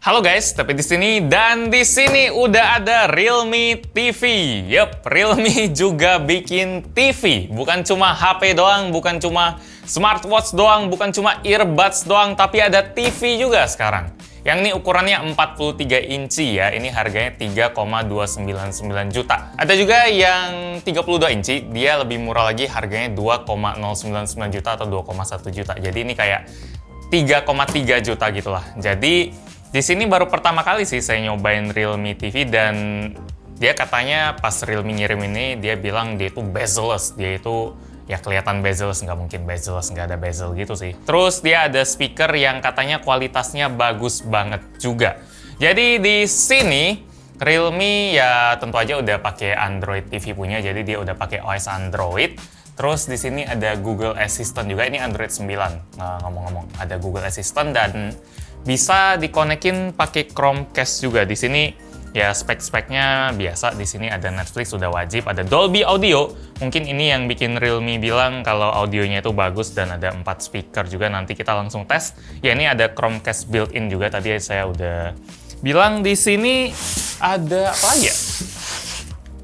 Halo guys, tapi di sini dan di sini udah ada Realme TV. Yup, Realme juga bikin TV. Bukan cuma HP doang, bukan cuma smartwatch doang, bukan cuma earbuds doang, tapi ada TV juga sekarang. Yang ini ukurannya 43 inci ya, ini harganya 3,299 juta. Ada juga yang 32 inci, dia lebih murah lagi, harganya 2,099 juta atau 2,1 juta. Jadi ini kayak 3,3 juta gitulah. Jadi di sini baru pertama kali sih saya nyobain Realme TV dan dia katanya pas Realme ngirim ini dia bilang dia itu bezel-less, dia itu ya kelihatan bezel nggak mungkin bezel nggak ada bezel gitu sih. Terus dia ada speaker yang katanya kualitasnya bagus banget juga. Jadi di sini Realme ya tentu aja udah pakai Android TV punya, jadi dia udah pakai OS Android. Terus di sini ada Google Assistant juga, ini Android 9 ngomong-ngomong. Ada Google Assistant dan bisa dikonekin pakai Chromecast juga. Di sini ya spek-speknya biasa. Di sini ada Netflix sudah wajib, ada Dolby Audio. Mungkin ini yang bikin Realme bilang kalau audionya itu bagus dan ada empat speaker juga. Nanti kita langsung tes. Ya ini ada Chromecast built-in juga. Tadi saya udah bilang di sini ada apa lagi ya?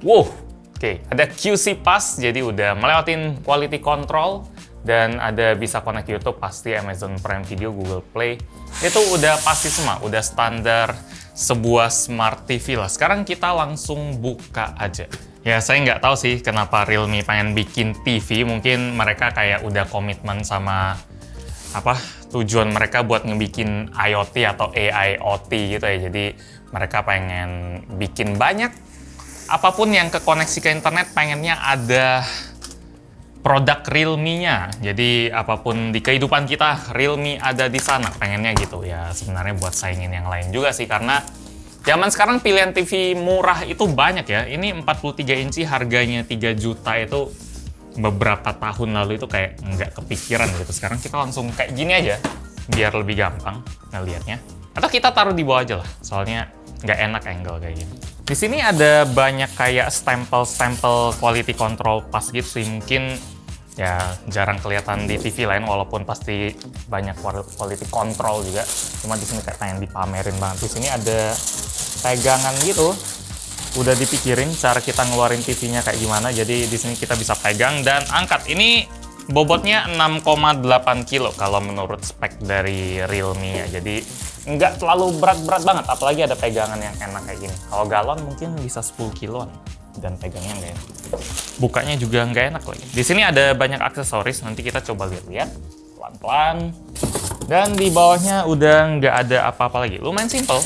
Wow, oke, okay. ada QC Pass, jadi udah melewatin quality control dan ada bisa connect YouTube pasti Amazon Prime Video, Google Play. Itu udah pasti semua, udah standar sebuah smart TV lah. Sekarang kita langsung buka aja. Ya saya nggak tahu sih kenapa Realme pengen bikin TV. Mungkin mereka kayak udah komitmen sama apa tujuan mereka buat ngebikin IoT atau AIoT gitu ya. Jadi mereka pengen bikin banyak apa pun yang ke koneksi ke internet pengennya ada produk Realme-nya. Jadi apa pun di kehidupan kita, Realme ada di sana. Pengennya gitu ya. Sebenarnya buat saingin yang lain juga sih karena zaman sekarang pilihan TV murah itu banyak ya. Ini 43 inci harganya 3 juta itu beberapa tahun lalu itu kayak nggak kepikiran gitu. Sekarang kita langsung kayak gini aja biar lebih gampang ngelihatnya. Atau kita taruh di bawah aja lah. Soalnya nggak enak angle kayak gini. Di sini ada banyak kayak stempel-stempel quality control pas gitu sih. Mungkin ya jarang kelihatan di TV lain walaupun pasti banyak quality control juga. Cuma di sini kayak pengen dipamerin banget. Di sini ada pegangan gitu. Udah dipikirin cara kita ngeluarin TV-nya kayak gimana jadi di sini kita bisa pegang dan angkat. Ini bobotnya 6,8 kilo kalau menurut spek dari Realme ya. Jadi nggak terlalu berat-berat banget apalagi ada pegangan yang enak kayak gini. Kalau galon mungkin bisa 10 kiloan dan pegangnya nggak enak. Bukanya juga nggak enak lagi. Di sini ada banyak aksesoris, nanti kita coba lihat-lihat pelan-pelan. Dan di bawahnya udah nggak ada apa-apa lagi. Lumayan simple.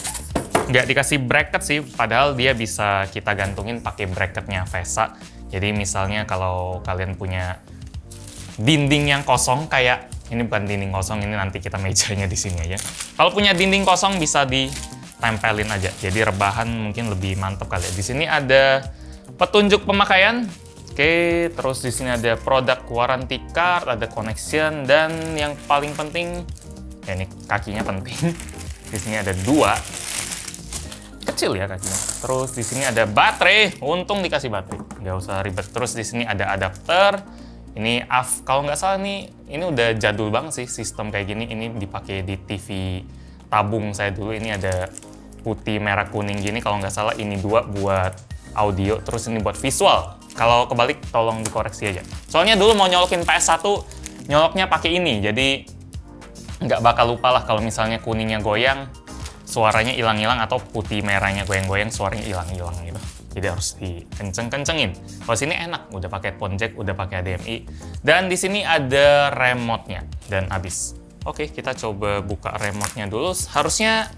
Nggak dikasih bracket sih, padahal dia bisa kita gantungin pakai bracketnya VESA. Jadi misalnya kalau kalian punya dinding yang kosong kayak ini bukan dinding kosong, ini nanti kita mejanya di sini aja. Kalau punya dinding kosong bisa ditempelin aja. Jadi rebahan mungkin lebih mantap kali ya. Di sini ada petunjuk pemakaian. Oke, terus di sini ada produk warranty card, ada connection, dan yang paling penting, ya ini kakinya penting. Di sini ada dua, kecil ya kakinya. Terus di sini ada baterai, untung dikasih baterai, nggak usah ribet. Terus di sini ada adapter, ini AF, kalau nggak salah nih, ini udah jadul banget sih sistem kayak gini. Ini dipakai di TV tabung saya dulu. Ini ada putih, merah, kuning gini. Kalau nggak salah ini dua buat audio, terus ini buat visual. Kalau kebalik, tolong dikoreksi aja. Soalnya dulu mau nyolokin PS1, nyoloknya pakai ini, jadi nggak bakal lupa lah kalau misalnya kuningnya goyang, suaranya hilang-hilang atau putih merahnya goyang-goyang, suaranya hilang-hilang gitu. Jadi harus dikenceng-kencengin. Kalau sini enak, udah pakai phone jack, udah pakai HDMI. Dan di sini ada remote-nya dan habis. Oke, kita coba buka remote-nya dulu. Harusnya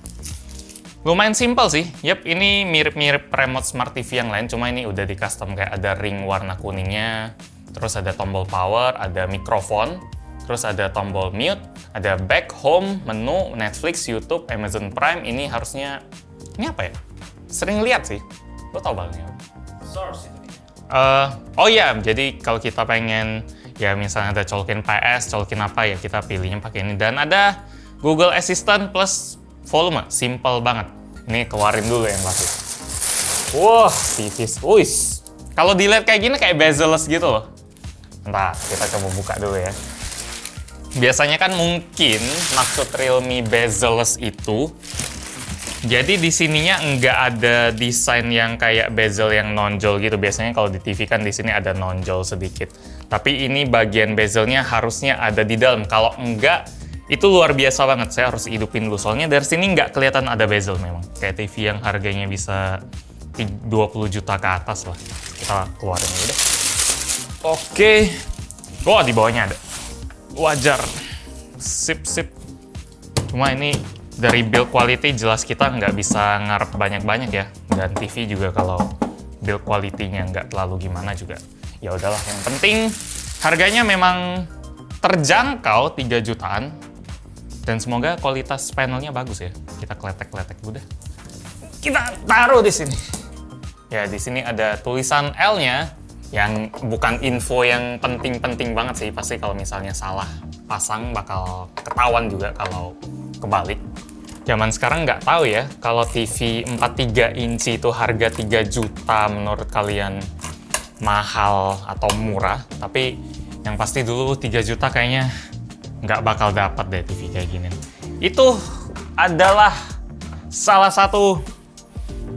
Lumayan simple sih. Yap, ini mirip-mirip remote smart TV yang lain, cuma ini udah di custom kayak ada ring warna kuningnya, terus ada tombol power, ada mikrofon, terus ada tombol mute, ada back, home, menu, Netflix, YouTube, Amazon Prime. Ini harusnya ini apa ya? Sering lihat sih. Lo tau banget Source Uh, oh iya, jadi kalau kita pengen ya misalnya ada colokin PS, colokin apa ya kita pilihnya pakai ini dan ada Google Assistant plus volume, simple banget. Ini keluarin dulu yang plastik. Wah, tipis. Uis. Kalau dilihat kayak gini kayak bezel-less gitu loh. Entah, kita coba buka dulu ya. Biasanya kan mungkin maksud Realme bezel-less itu Jadi di sininya nggak ada desain yang kayak bezel yang nonjol gitu. Biasanya kalau di TV kan di sini ada nonjol sedikit. Tapi ini bagian bezelnya harusnya ada di dalam. Kalau enggak, itu luar biasa banget. Saya harus hidupin dulu. Soalnya dari sini nggak kelihatan ada bezel memang. Kayak TV yang harganya bisa 20 juta ke atas lah. Kita keluarin dulu deh. Oke. Wah, di bawahnya ada. Wajar. Sip, sip. Cuma ini dari build quality jelas kita nggak bisa ngarep banyak-banyak ya. Dan TV juga kalau build quality-nya nggak terlalu gimana juga. Ya udahlah, yang penting harganya memang terjangkau 3 jutaan. Dan semoga kualitas panelnya bagus ya. Kita kletek-kletek dulu deh. Kita taruh di sini. Ya, di sini ada tulisan L-nya yang bukan info yang penting-penting banget sih. Pasti kalau misalnya salah pasang bakal ketahuan juga kalau kebalik zaman sekarang nggak tahu ya kalau TV 43 inci itu harga 3 juta menurut kalian mahal atau murah tapi yang pasti dulu 3 juta kayaknya nggak bakal dapat deh TV kayak gini itu adalah salah satu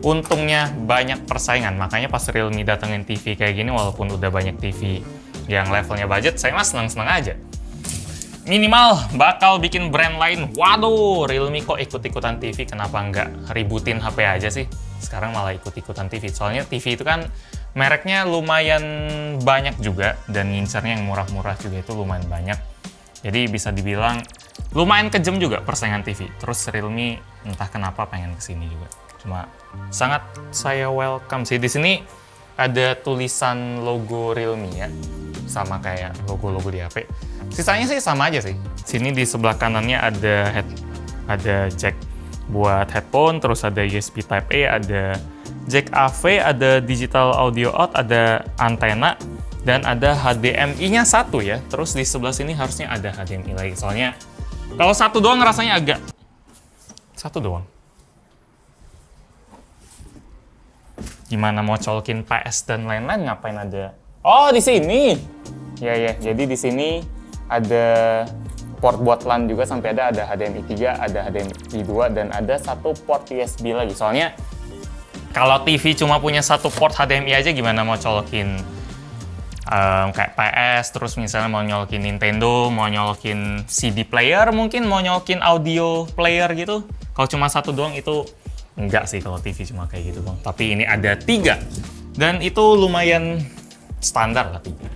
untungnya banyak persaingan makanya pas Realme datengin TV kayak gini walaupun udah banyak TV yang levelnya budget saya mah senang-senang aja minimal bakal bikin brand lain. Waduh, Realme kok ikut-ikutan TV, kenapa nggak ributin HP aja sih? Sekarang malah ikut-ikutan TV. Soalnya TV itu kan mereknya lumayan banyak juga, dan ngincernya yang murah-murah juga itu lumayan banyak. Jadi bisa dibilang lumayan kejam juga persaingan TV. Terus Realme entah kenapa pengen ke sini juga. Cuma sangat saya welcome sih. Di sini ada tulisan logo Realme ya, sama kayak logo-logo di HP Sisanya sih sama aja sih. Sini di sebelah kanannya ada head, ada jack buat headphone, terus ada USB Type A, ada jack AV, ada digital audio out, ada antena, dan ada HDMI-nya satu ya. Terus di sebelah sini harusnya ada HDMI lagi. Soalnya kalau satu doang rasanya agak satu doang. Gimana mau colokin PS dan lain-lain ngapain ada? Oh, di sini. Ya ya, jadi di sini ada port buat LAN juga sampai ada ada HDMI 3, ada HDMI 2 dan ada satu port USB lagi. Soalnya kalau TV cuma punya satu port HDMI aja gimana mau colokin um, kayak PS, terus misalnya mau nyolokin Nintendo, mau nyolokin CD player, mungkin mau nyolokin audio player gitu. Kalau cuma satu doang itu enggak sih kalau TV cuma kayak gitu bang. Tapi ini ada tiga dan itu lumayan standar lah tiga.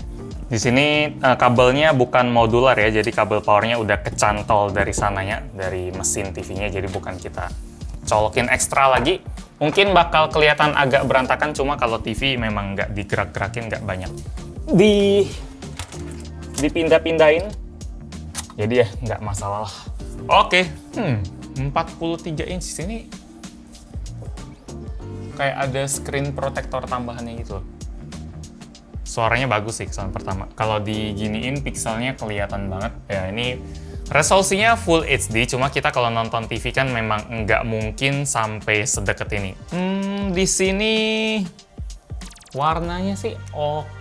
Di sini uh, kabelnya bukan modular ya, jadi kabel powernya udah kecantol dari sananya, dari mesin TV-nya, jadi bukan kita colokin ekstra lagi. Mungkin bakal kelihatan agak berantakan, cuma kalau TV memang nggak digerak-gerakin, nggak banyak di dipindah-pindahin. Jadi ya nggak masalah. Oke, hmm, 43 inch sini kayak ada screen protector tambahannya gitu suaranya bagus sih kesan pertama. Kalau diginiin pixelnya kelihatan banget. Ya ini resolusinya full HD, cuma kita kalau nonton TV kan memang nggak mungkin sampai sedekat ini. Hmm, di sini warnanya sih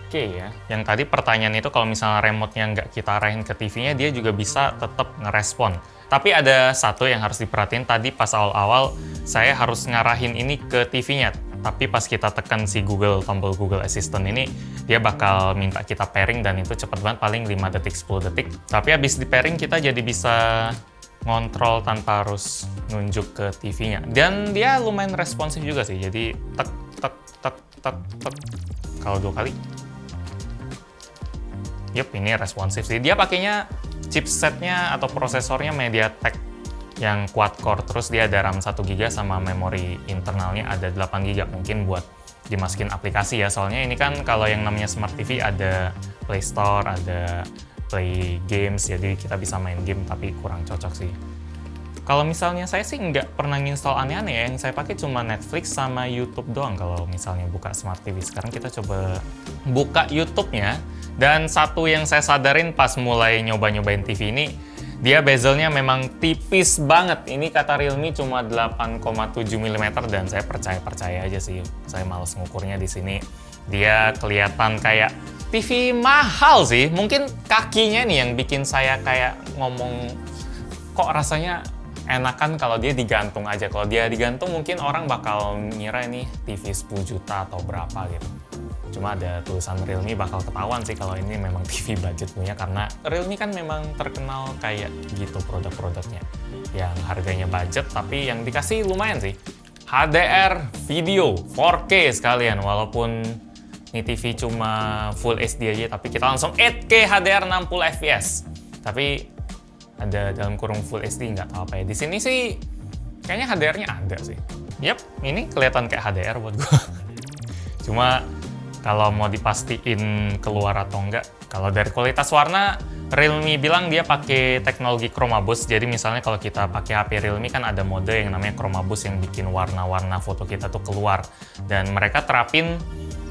oke okay ya. Yang tadi pertanyaan itu kalau misalnya remote-nya nggak kita arahin ke TV-nya, dia juga bisa tetap ngerespon. Tapi ada satu yang harus diperhatiin tadi pas awal-awal, saya harus ngarahin ini ke TV-nya tapi pas kita tekan si Google tombol Google Assistant ini dia bakal minta kita pairing dan itu cepet banget paling 5 detik 10 detik. Tapi habis di pairing kita jadi bisa ngontrol tanpa harus nunjuk ke TV-nya dan dia lumayan responsif juga sih. Jadi tek tek tek tek tek. Kalau dua kali Yup, ini responsif sih. Dia pakainya chipsetnya atau prosesornya MediaTek yang quad core terus dia ada RAM 1 GB sama memori internalnya ada 8 GB mungkin buat dimasukin aplikasi ya soalnya ini kan kalau yang namanya smart TV ada Play Store ada Play Games jadi kita bisa main game tapi kurang cocok sih kalau misalnya saya sih nggak pernah install aneh-aneh ya, yang saya pakai cuma Netflix sama YouTube doang kalau misalnya buka Smart TV. Sekarang kita coba buka YouTube-nya. Dan satu yang saya sadarin pas mulai nyoba-nyobain TV ini, dia bezelnya memang tipis banget. Ini kata Realme cuma 8,7 mm dan saya percaya-percaya aja sih. Saya males ngukurnya di sini. Dia kelihatan kayak TV mahal sih. Mungkin kakinya nih yang bikin saya kayak ngomong kok rasanya enakan kalau dia digantung aja. Kalau dia digantung mungkin orang bakal ngira ini TV 10 juta atau berapa gitu. Cuma ada tulisan Realme bakal ketahuan sih kalau ini memang TV budget punya karena Realme kan memang terkenal kayak gitu produk-produknya. Yang harganya budget tapi yang dikasih lumayan sih. HDR video 4K sekalian walaupun ini TV cuma full HD aja tapi kita langsung 8K HDR 60 fps. Tapi ada dalam kurung full HD nggak tahu apa ya. Di sini sih kayaknya HDR-nya ada sih. Yap, ini kelihatan kayak HDR buat gua. cuma kalau mau dipastiin keluar atau enggak, kalau dari kualitas warna Realme bilang dia pakai teknologi Chroma Boost. Jadi misalnya kalau kita pakai HP Realme kan ada mode yang namanya Chroma Boost yang bikin warna-warna foto kita tuh keluar. Dan mereka terapin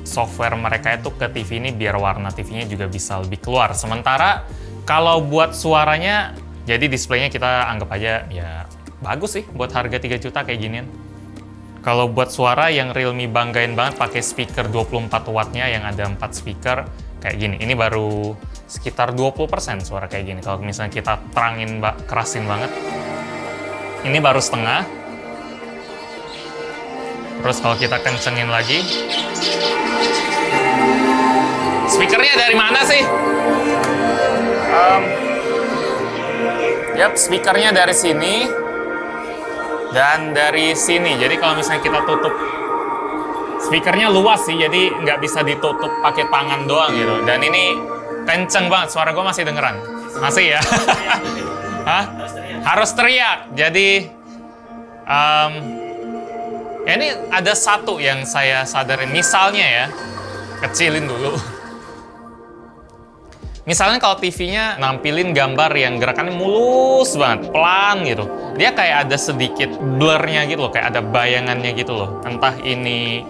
software mereka itu ke TV ini biar warna TV-nya juga bisa lebih keluar. Sementara kalau buat suaranya, jadi displaynya kita anggap aja ya bagus sih buat harga 3 juta kayak ginian. Kalau buat suara yang Realme banggain banget pakai speaker 24 wattnya yang ada 4 speaker kayak gini. Ini baru sekitar 20% suara kayak gini. Kalau misalnya kita terangin, kerasin banget. Ini baru setengah. Terus kalau kita kencengin lagi. Speakernya dari mana sih? Um, yap, speakernya dari sini. Dan dari sini. Jadi kalau misalnya kita tutup speakernya luas sih, jadi nggak bisa ditutup pakai tangan doang gitu. Dan ini Kenceng banget, suara gue masih dengeran. Masih ya? Hah? Harus teriak. Jadi, um, ya ini ada satu yang saya sadarin. Misalnya ya, kecilin dulu. Misalnya kalau TV-nya nampilin gambar yang gerakannya mulus banget, pelan gitu. Dia kayak ada sedikit blurnya gitu loh, kayak ada bayangannya gitu loh. Entah ini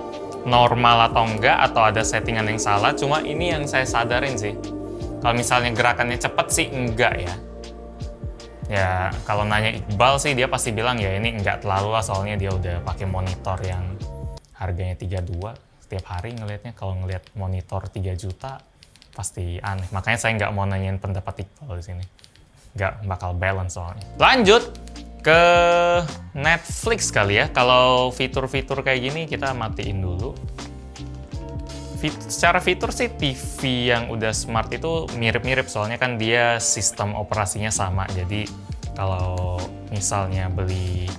normal atau enggak, atau ada settingan yang salah, cuma ini yang saya sadarin sih. Kalau misalnya gerakannya cepat sih enggak ya. Ya kalau nanya Iqbal sih dia pasti bilang ya ini enggak terlalu lah soalnya dia udah pakai monitor yang harganya 32 setiap hari ngelihatnya kalau ngelihat monitor 3 juta pasti aneh. Makanya saya nggak mau nanyain pendapat Iqbal di sini. Nggak bakal balance soalnya. Lanjut ke Netflix kali ya. Kalau fitur-fitur kayak gini kita matiin dulu fit, secara fitur sih TV yang udah smart itu mirip-mirip soalnya kan dia sistem operasinya sama. Jadi kalau misalnya beli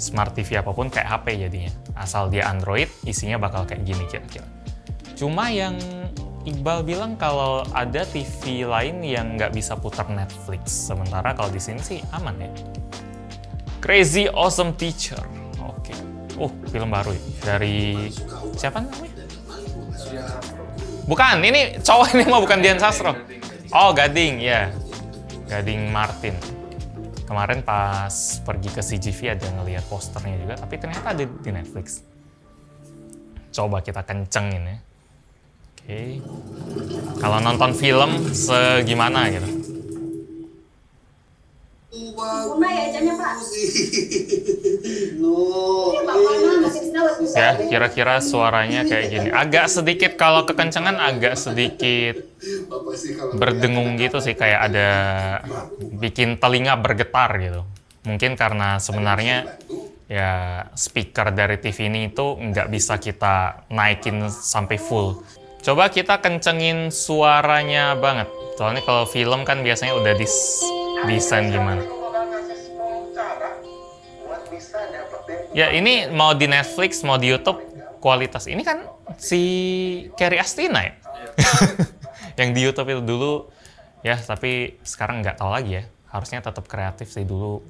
smart TV apa pun kayak HP jadinya. Asal dia Android, isinya bakal kayak gini kira-kira. Cuma yang Iqbal bilang kalau ada TV lain yang nggak bisa putar Netflix. Sementara kalau di sini sih aman ya. Crazy Awesome Teacher. Oke. Okay. Oh, film baru ya. Dari siapa namanya? Bukan, ini cowok ini mah bukan Dian Sastro. Oh, Gading, ya. Gading Martin. Kemarin pas pergi ke CGV ada ngeliat posternya juga, tapi ternyata ada di Netflix. Coba kita kencengin ya. Oke. Okay. Kalau nonton film segimana gitu? Ya Pak. Ya, kira-kira suaranya kayak gini. Agak sedikit kalau kekencangan agak sedikit berdengung gitu sih kayak ada bikin telinga bergetar gitu. Mungkin karena sebenarnya ya speaker dari TV ini itu nggak bisa kita naikin sampai full. Coba kita kencengin suaranya banget. Soalnya kalau film kan biasanya udah dis desain gimana? Ya ini mau di Netflix, mau di YouTube, kualitas. Ini kan si Carrie Astina ya? yang di YouTube itu dulu, ya tapi sekarang nggak tahu lagi ya. Harusnya tetap kreatif sih dulu.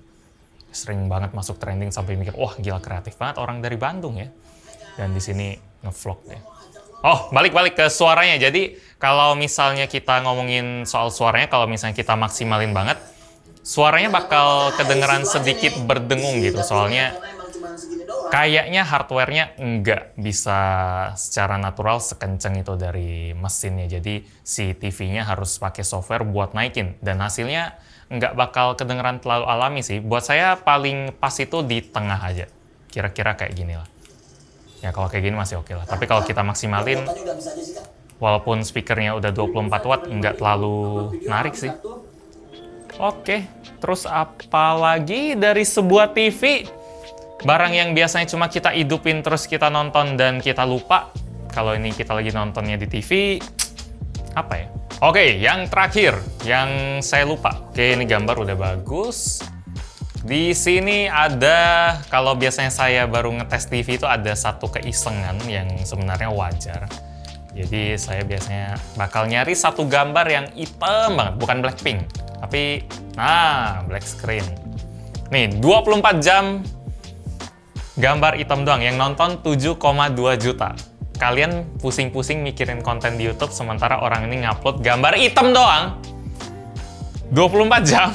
Sering banget masuk trending sampai mikir, wah gila kreatif banget orang dari Bandung ya. Dan di sini ngevlog ya. Oh, balik-balik ke suaranya. Jadi kalau misalnya kita ngomongin soal suaranya, kalau misalnya kita maksimalin banget, suaranya bakal kedengeran sedikit berdengung gitu. Soalnya kayaknya hardware-nya nggak bisa secara natural sekenceng itu dari mesinnya. Jadi si TV-nya harus pakai software buat naikin. Dan hasilnya nggak bakal kedengeran terlalu alami sih. Buat saya paling pas itu di tengah aja. Kira-kira kayak gini lah ya kalau kayak gini masih oke okay lah tapi kalau kita maksimalin walaupun speakernya udah 24 watt nggak terlalu narik sih Oke, terus apa lagi dari sebuah TV? Barang yang biasanya cuma kita hidupin terus kita nonton dan kita lupa. Kalau ini kita lagi nontonnya di TV, apa ya? Oke, yang terakhir, yang saya lupa. Oke, ini gambar udah bagus. Di sini ada, kalau biasanya saya baru ngetes TV itu ada satu keisengan yang sebenarnya wajar. Jadi saya biasanya bakal nyari satu gambar yang hitam banget, bukan Blackpink. Tapi, nah, black screen. Nih, 24 jam gambar hitam doang, yang nonton 7,2 juta. Kalian pusing-pusing mikirin konten di YouTube, sementara orang ini ngupload gambar hitam doang. 24 jam.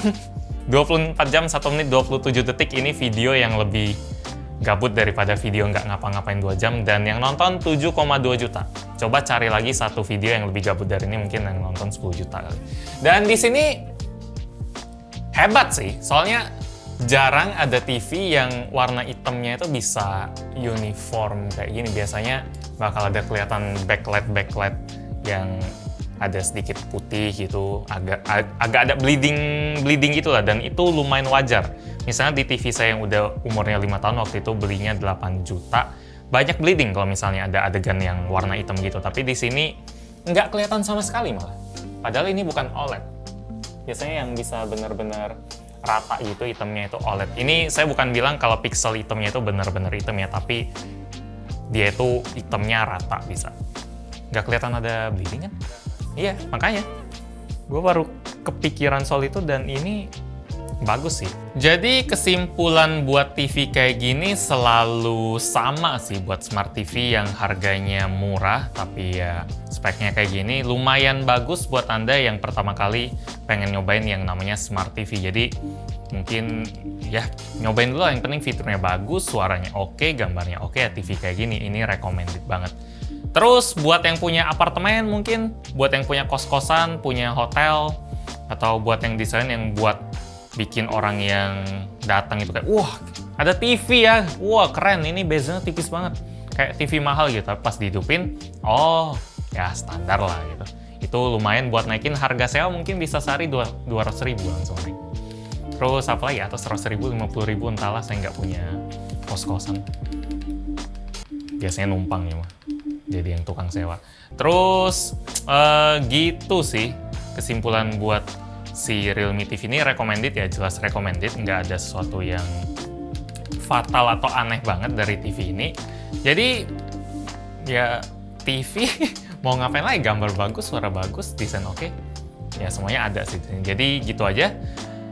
24 jam, 1 menit 27 detik ini video yang lebih gabut daripada video nggak ngapa-ngapain 2 jam dan yang nonton 7,2 juta. Coba cari lagi satu video yang lebih gabut dari ini mungkin yang nonton 10 juta kali. Dan di sini hebat sih, soalnya jarang ada TV yang warna hitamnya itu bisa uniform kayak gini. Biasanya bakal ada kelihatan backlight backlight yang ada sedikit putih gitu, agak agak ada bleeding bleeding gitu lah dan itu lumayan wajar. Misalnya di TV saya yang udah umurnya 5 tahun waktu itu belinya 8 juta, banyak bleeding kalau misalnya ada adegan yang warna hitam gitu, tapi di sini nggak kelihatan sama sekali malah. Padahal ini bukan OLED. Biasanya yang bisa benar-benar rata gitu hitamnya itu OLED. Ini saya bukan bilang kalau pixel hitamnya itu benar-benar hitam ya, tapi dia itu hitamnya rata bisa. Nggak kelihatan ada bleeding kan? Iya, makanya. Gue baru kepikiran soal itu dan ini bagus sih. Jadi kesimpulan buat TV kayak gini selalu sama sih buat smart TV yang harganya murah tapi ya speknya kayak gini lumayan bagus buat Anda yang pertama kali pengen nyobain yang namanya smart TV. Jadi mungkin ya nyobain dulu yang penting fiturnya bagus, suaranya oke, gambarnya oke TV kayak gini ini recommended banget. Terus buat yang punya apartemen mungkin, buat yang punya kos-kosan, punya hotel, atau buat yang desain yang buat bikin orang yang datang itu kayak wah ada TV ya. Wah keren ini bezelnya tipis banget. Kayak TV mahal gitu pas dihidupin oh ya standar lah gitu. Itu lumayan buat naikin harga sewa mungkin bisa sehari 200 ribu langsung naik. Terus apa lagi atau 100 ribu 50 ribu entahlah saya nggak punya kos-kosan. Biasanya numpang ya mah jadi yang tukang sewa terus uh, gitu sih kesimpulan buat si Realme TV ini recommended ya, jelas recommended, nggak ada sesuatu yang fatal atau aneh banget dari TV ini. Jadi ya TV mau ngapain lagi, gambar bagus, suara bagus, desain oke, okay. ya semuanya ada sih. Jadi gitu aja.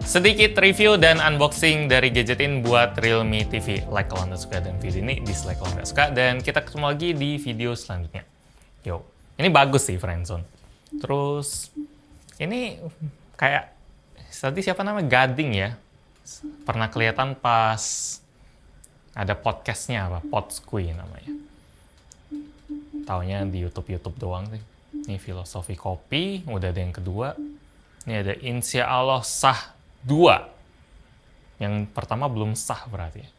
Sedikit review dan unboxing dari gadgetin buat Realme TV. Like kalau anda suka dan video ini, dislike kalau nggak suka. Dan kita ketemu lagi di video selanjutnya. Yo, ini bagus sih Friendzone. Terus ini kayak tadi siapa namanya Gading ya pernah kelihatan pas ada podcastnya apa Podskui namanya taunya di YouTube YouTube doang sih ini filosofi kopi udah ada yang kedua ini ada Insya Allah sah dua. Yang pertama belum sah berarti